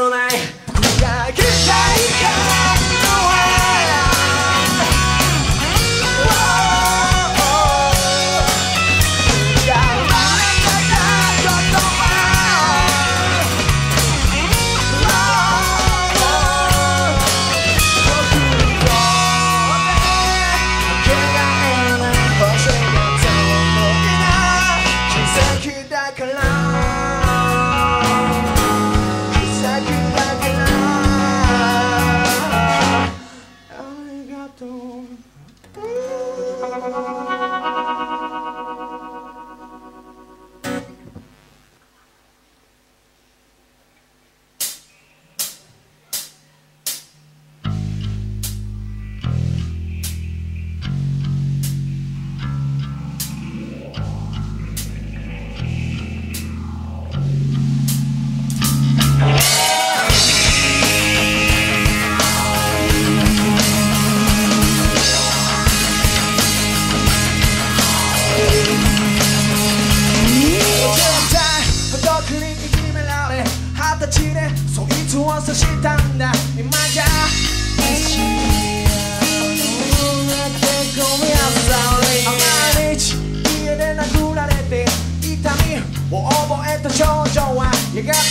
のない You got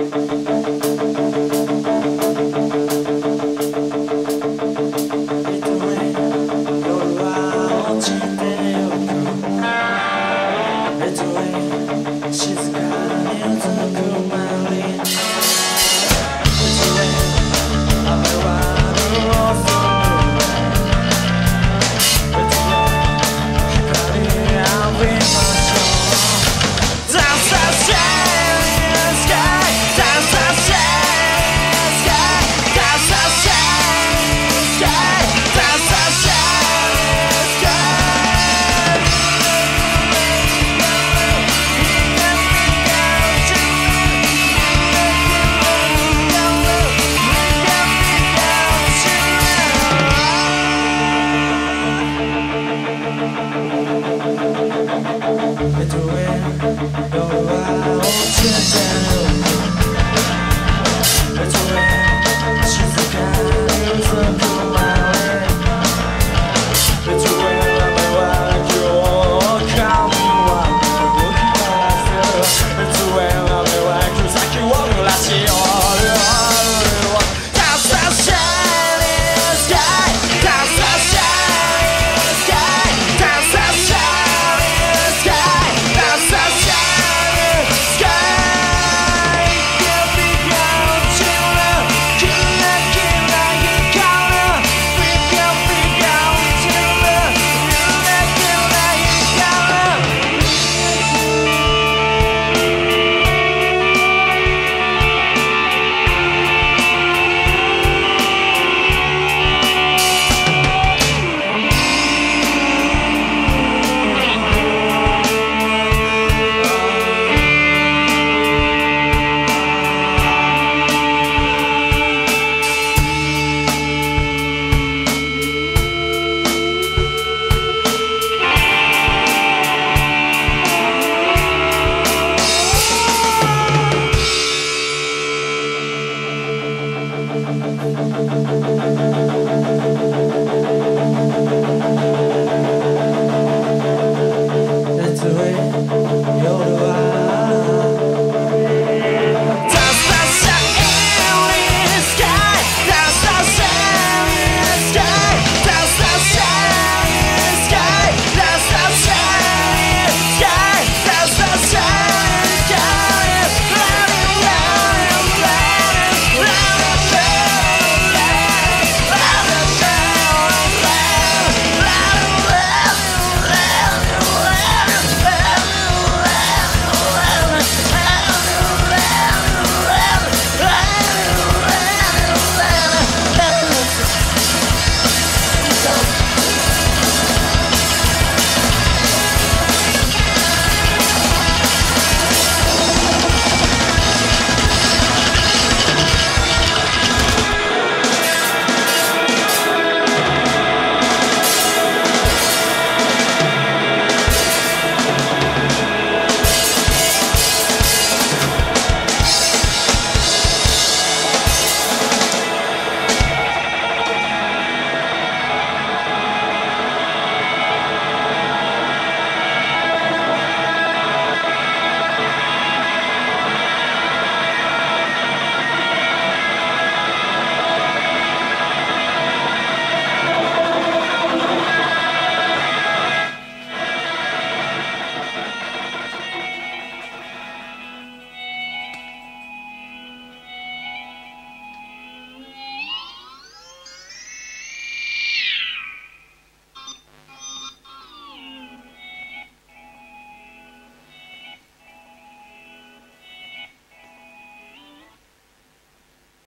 Thank